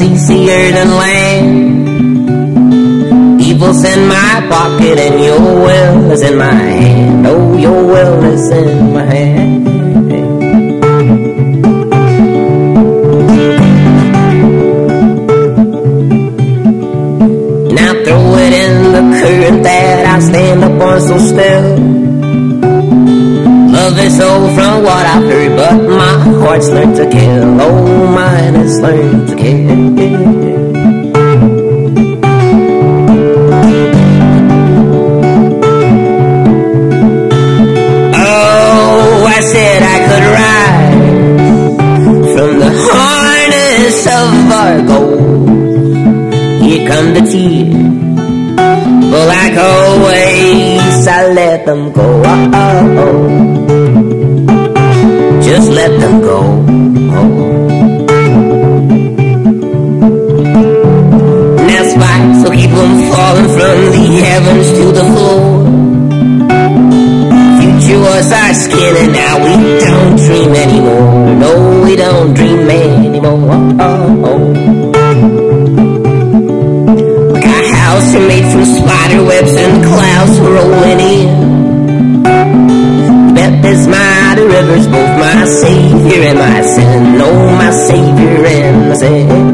easier than land. Evil's in my pocket and your will is in my hand. Oh, your will is in my hand. And I throw it in the current that I stand up on so still. Love is old from what I've heard, but my heart's learned to kill. Oh, mine has learned to kill. Them go. Oh, oh, oh just let them go. Oh. That's why, so keep them falling from the heavens to the floor. Future was our skin, and now we don't dream anymore. No, we don't dream anymore. Oh, oh. Like a house made from spider webs and clouds rolling in. Both my savior and my sin. Oh, my savior and my sin.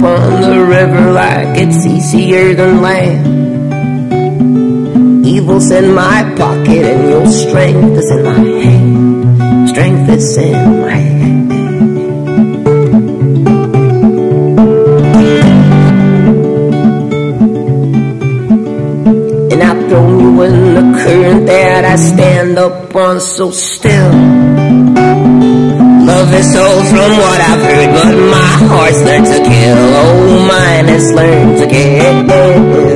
Upon the river like it's easier than land. Evil's in my pocket and your strength is in my hand. Strength is in You in the current that I stand up on so still. Love is sold from what I've heard, but my heart's learned to kill. Oh, mine has learned to kill.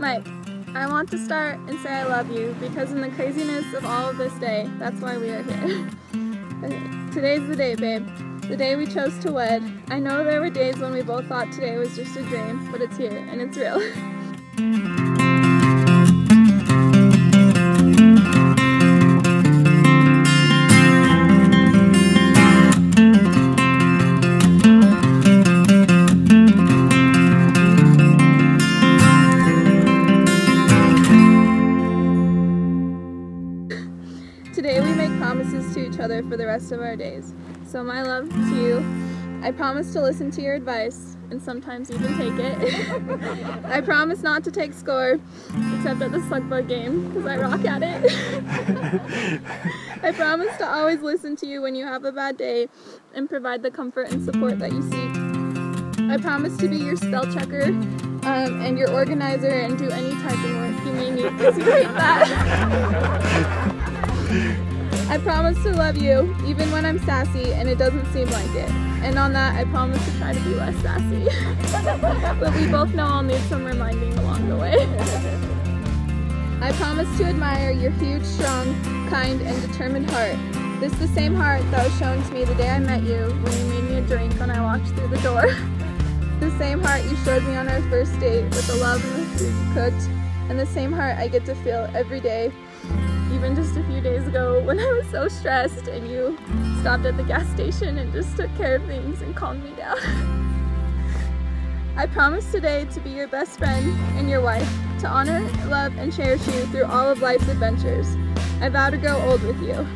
Mike, I want to start and say I love you because in the craziness of all of this day, that's why we are here. Today's the day, babe. The day we chose to wed. I know there were days when we both thought today was just a dream, but it's here and it's real. rest of our days. So my love to you, I promise to listen to your advice and sometimes even take it. I promise not to take score, except at the slug bug game, because I rock at it. I promise to always listen to you when you have a bad day and provide the comfort and support that you seek. I promise to be your spell checker um, and your organizer and do any typing work you may need you hate that. I promise to love you, even when I'm sassy and it doesn't seem like it. And on that, I promise to try to be less sassy. but we both know I'll need some reminding along the way. I promise to admire your huge, strong, kind, and determined heart. This is the same heart that was shown to me the day I met you when you made me a drink when I walked through the door. the same heart you showed me on our first date with the love and the food you cooked. And the same heart I get to feel every day even just a few days ago when I was so stressed and you stopped at the gas station and just took care of things and calmed me down. I promise today to be your best friend and your wife, to honor, love, and cherish you through all of life's adventures. I vow to grow old with you.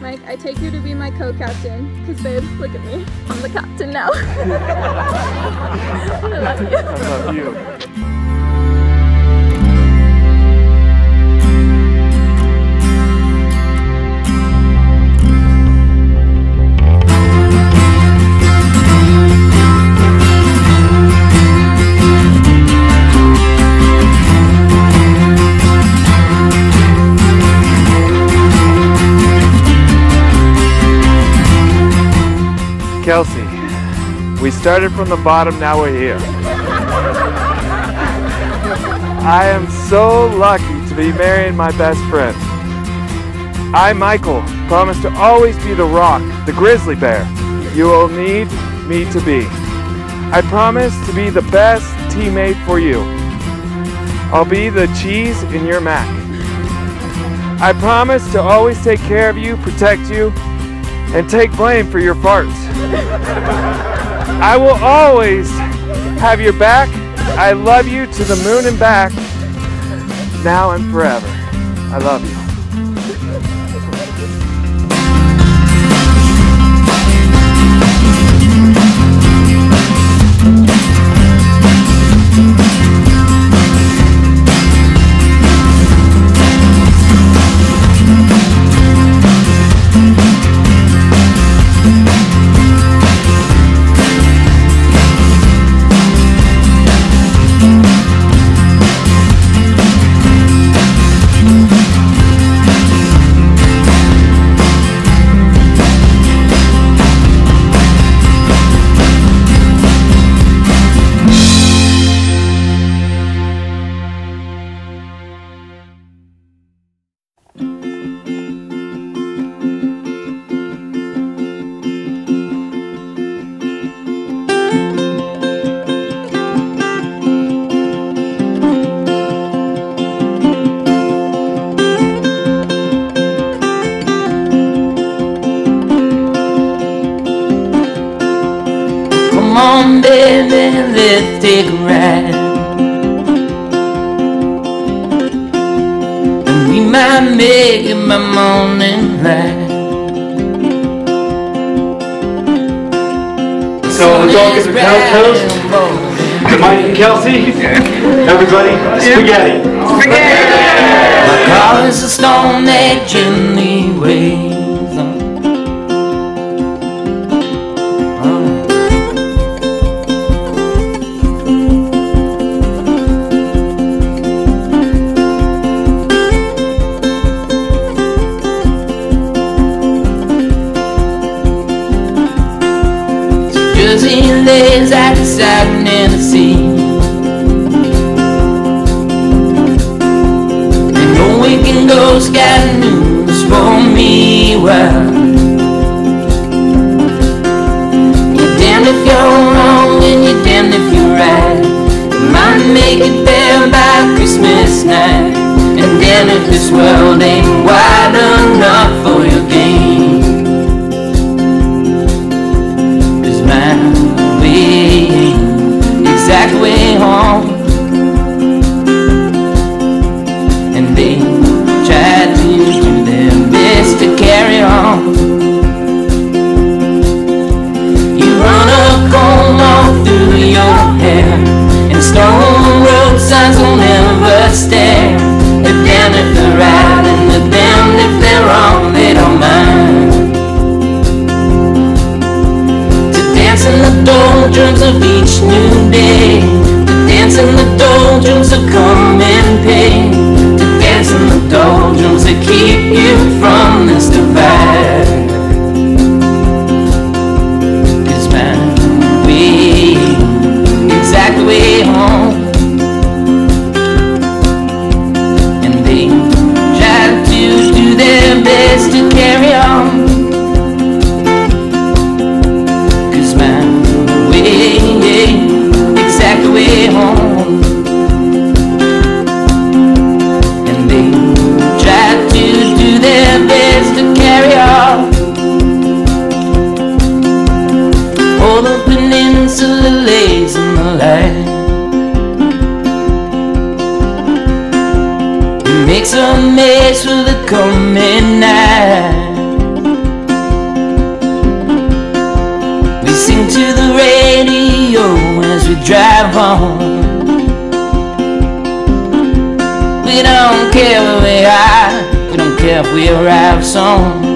Mike, I take you to be my co-captain, because babe, look at me, I'm the captain now. I love you. I love you. Kelsey, we started from the bottom, now we're here. I am so lucky to be marrying my best friend. I, Michael, promise to always be the rock, the grizzly bear you will need me to be. I promise to be the best teammate for you. I'll be the cheese in your mac. I promise to always take care of you, protect you, and take blame for your farts. I will always have your back. I love you to the moon and back, now and forever. I love you. On, And we might make my morning light. So let's all get the toast. Mike and Kelsey, everybody, spaghetti. My car is a stone that waves was out in Tennessee. And no weekend goes got news for me. Well, you're damned if you're wrong and you're damned if you're right. Might make it there by Christmas night. And then if this world ain't wide enough for your game. home. against the lilies in the light. Makes a mess with the coming night. We sing to the radio as we drive home. We don't care where we are, we don't care if we arrive soon.